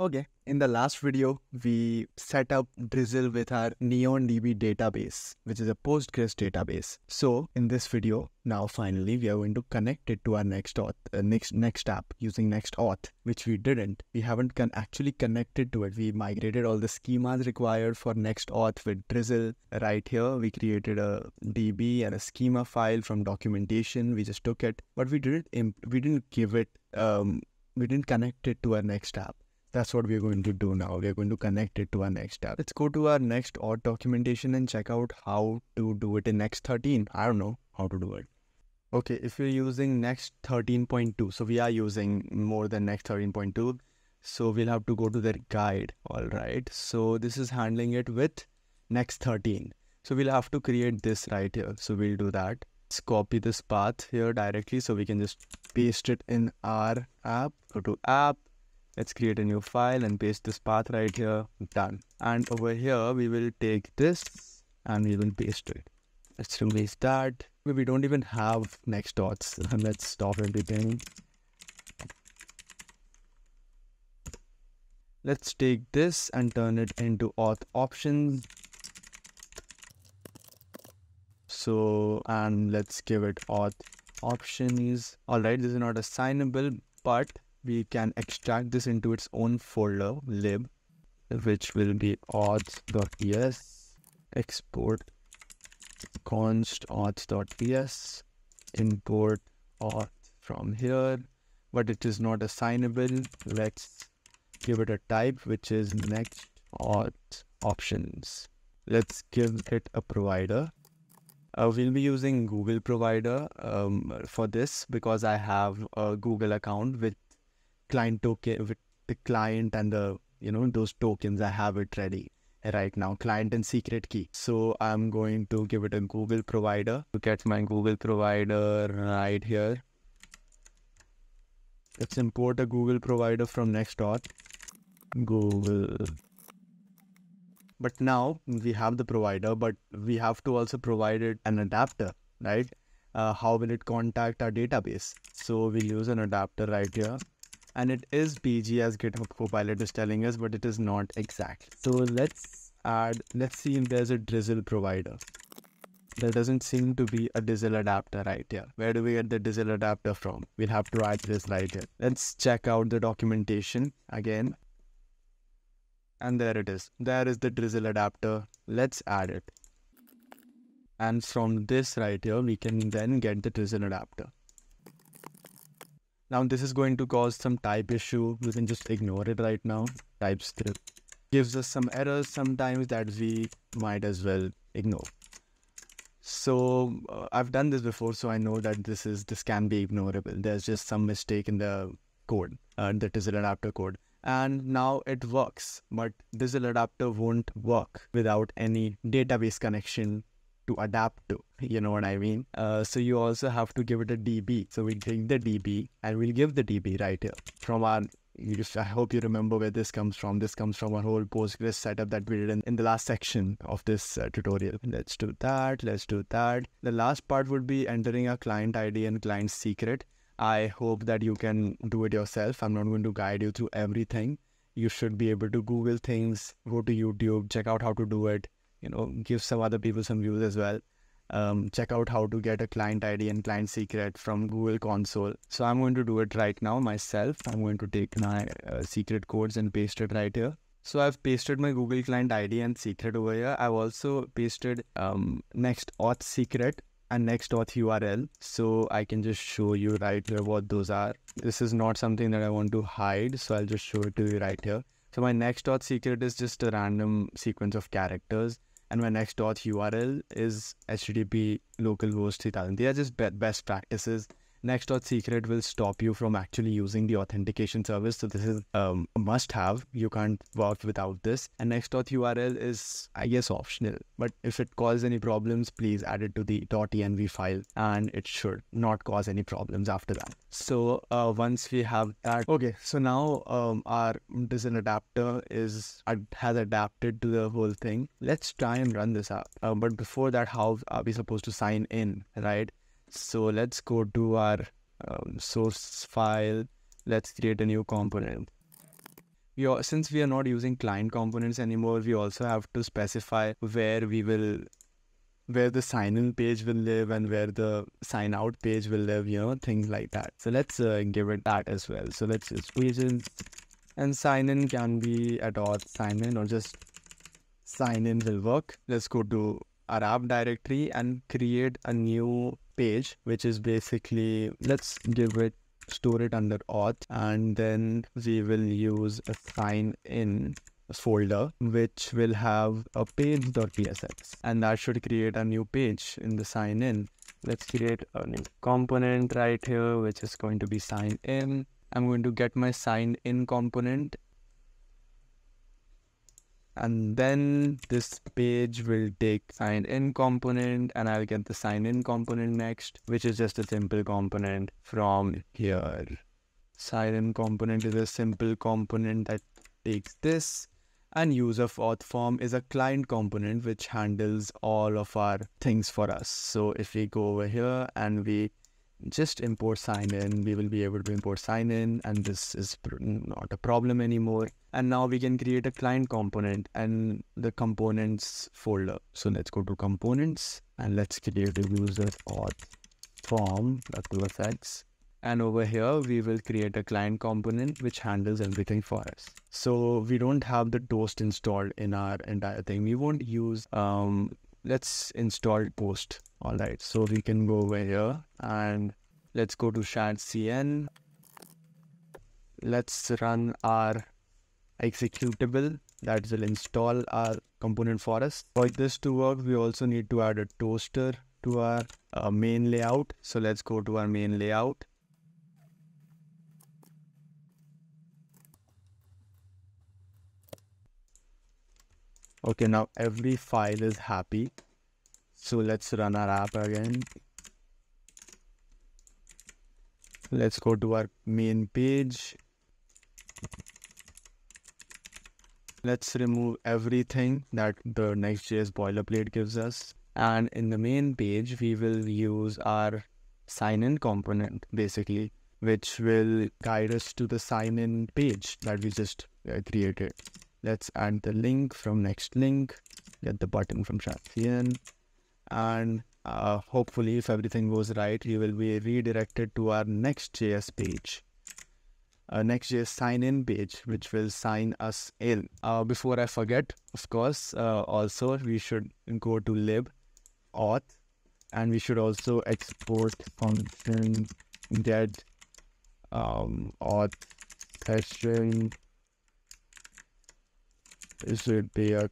Okay, in the last video, we set up Drizzle with our NeonDB database, which is a Postgres database. So in this video, now finally, we are going to connect it to our next auth, uh, next next app using NextAuth, which we didn't. We haven't con- actually connected to it. We migrated all the schemas required for NextAuth with Drizzle. Right here, we created a DB and a schema file from documentation. We just took it, but we didn't we didn't give it um, we didn't connect it to our next app. That's what we're going to do now. We're going to connect it to our next app. Let's go to our NextAuth documentation and check out how to do it in Next 13. I don't know how to do it. Okay, if you're using Next 13.2, so we are using more than Next 13.2, so we'll have to go to their guide. All right, so this is handling it with Next 13. So we'll have to create this right here. So we'll do that. Let's copy this path here directly so we can just paste it in our app. Go to app, Let's create a new file and paste this path right here. Done. And over here, we will take this and we will paste it. Let's remove that. We don't even have next dots. Let's stop everything. Let's take this and turn it into auth options. So, and let's give it auth options. All right, this is not assignable, but we can extract this into its own folder lib which will be auth.ts export const auth.ts import auth from here. But it is not assignable. Let's give it a type which is next auth options. Let's give it a provider. Uh, we'll be using google provider um, for this because i have a google account with client token with the client and the you know those tokens i have it ready right now client and secret key. So i'm going to give it a google provider. Look at my google provider right here. Let's import a google provider from nextauth google. But now we have the provider but we have to also provide it an adapter right? Uh, how will it contact our database? So we'll use an adapter right here and it is PG as GitHub Copilot is telling us, but it is not exact. So let's add, let's see if there's a Drizzle provider. There doesn't seem to be a Drizzle adapter right here. Where do we get the Drizzle adapter from? We'll have to add this right here. Let's check out the documentation again. And there it is. There is the Drizzle adapter. Let's add it. And from this right here, we can then get the Drizzle adapter. Now this is going to cause some type issue. We can just ignore it right now. TypeScript gives us some errors sometimes that we might as well ignore. So uh, I've done this before, so I know that this is this can be ignorable. There's just some mistake in the code, uh, the Drizzle adapter code, and now it works. But Drizzle adapter won't work without any database connection to adapt to. You know what I mean? Uh, so you also have to give it a DB. So we take the DB and we'll give the DB right here from our. just, I hope you remember where this comes from. This comes from our whole Postgres setup that we did in, in the last section of this uh, tutorial. Let's do that. Let's do that. The last part would be entering a client ID and client secret. I hope that you can do it yourself. I'm not going to guide you through everything. You should be able to Google things, go to YouTube, check out how to do it you know give some other people some views as well. Um, check out how to get a client id and client secret from google console. So i'm going to do it right now myself. I'm going to take my uh, secret codes and paste it right here. So i've pasted my google client id and secret over here. I've also pasted um, next auth secret and next auth url so i can just show you right here what those are. This is not something that i want to hide so i'll just show it to you right here. So my next auth secret is just a random sequence of characters and my next auth URL is HTTP localhost 3000. They are just best practices Nextauth secret will stop you from actually using the authentication service. So this is um, a must have. You can't work without this. And Nextauth URL is, I guess, optional. But if it causes any problems, please add it to the .env file and it should not cause any problems after that. So uh, once we have that, okay, so now um, our Drizzle adapter is has adapted to the whole thing. Let's try and run this app. Uh, but before that, how are we supposed to sign in, right? So let's go to our um, source file. Let's create a new component. we since we are not using client components anymore, we also have to specify where we will where the sign in page will live and where the sign out page will live, you know, things like that. So let's uh, give it that as well. So let's just pages and sign in can be at auth sign in or just sign in will work. Let's go to our app directory and create a new page, which is basically, let's give it, store it under auth and then we will use a sign in folder which will have a page.tsx and that should create a new page in the sign in. Let's create a new component right here which is going to be sign in. I'm going to get my sign in component and then this page will take sign in component and I'll get the sign in component next which is just a simple component from here sign in component is a simple component that takes this and user auth form is a client component which handles all of our things for us. So if we go over here and we just import sign in, we will be able to import sign in and this is not a problem anymore. And now we can create a client component and the components folder. So let's go to components and let's create a user auth form, x and over here, we will create a client component which handles everything for us. So we don't have the toast installed in our entire thing. We won't use, um, let's install toast. All right. So we can go over here and let's go to shadcn. Let's run our executable that will install our component for us. For this to work, we also need to add a toaster to our uh, main layout. So let's go to our main layout Okay, now every file is happy. So let's run our app again. Let's go to our main page. Let's remove everything that the Next.js boilerplate gives us. And in the main page, we will use our sign in component basically, which will guide us to the sign in page that we just uh, created. Let's add the link from next link, get the button from shadcn, and uh, hopefully if everything goes right, you will be redirected to our Next.js page. A Next.js sign in page, which will sign us in. Uh, before I forget, of course, uh, also we should go to lib auth and we should also export function get um, auth session be a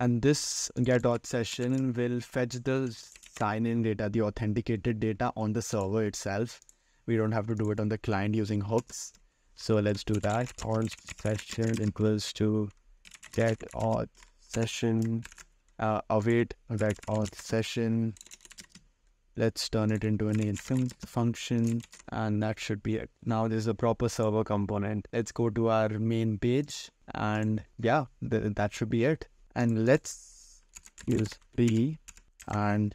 and this get auth session will fetch the sign in data, the authenticated data on the server itself. We don't have to do it on the client using hooks. So let's do that. Auth session equals to get auth session, uh, await get auth session Let's turn it into an instance function and that should be it. Now there's a proper server component. Let's go to our main page and yeah, th that should be it. And let's use B and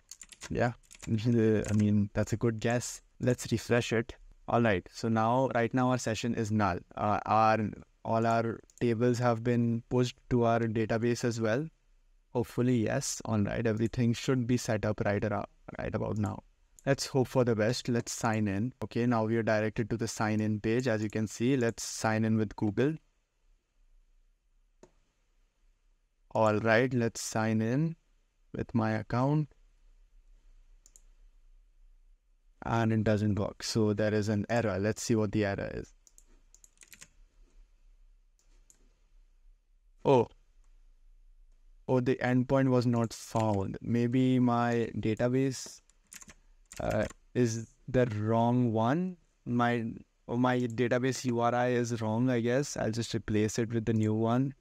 yeah, I mean, that's a good guess. Let's refresh it. All right. So now, right now our session is null. Uh, our all our tables have been pushed to our database as well. Hopefully, yes. All right. Everything should be set up right around right about now. Let's hope for the best. Let's sign in. Okay, now we are directed to the sign in page. As you can see, let's sign in with Google. All right, let's sign in with my account. And it doesn't work. So there is an error. Let's see what the error is. Oh, oh the endpoint was not found. Maybe my database uh, is the wrong one. My oh, my database URI is wrong I guess. I'll just replace it with the new one.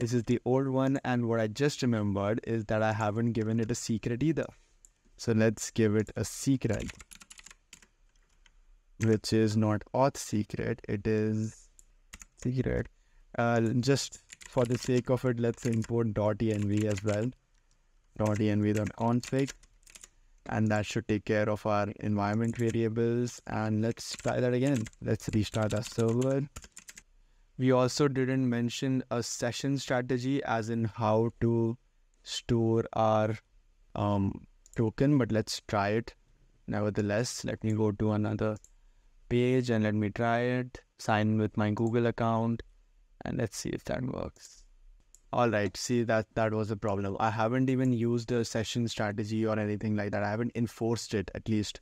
This is the old one and what I just remembered is that I haven't given it a secret either. So let's give it a secret which is not auth secret. It is secret. Uh, just for the sake of it, let's import .env as well. .env.config and that should take care of our environment variables. And let's try that again. Let's restart our server. We also didn't mention a session strategy as in how to store our um, token but let's try it. Nevertheless let me go to another page and let me try it. Sign with my google account and let's see if that works. All right see that that was a problem. I haven't even used a session strategy or anything like that. I haven't enforced it at least.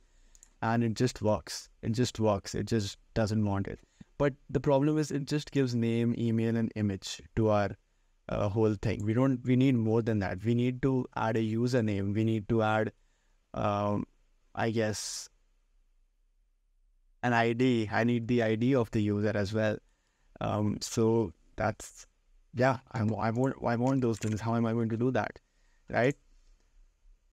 And it just works. It just works. It just doesn't want it. But the problem is it just gives name email and image to our uh, whole thing. We don't we need more than that. We need to add a username. We need to add um, i guess an id i need the id of the user as well um, so that's yeah, I, I want I want those things. How am I going to do that, right?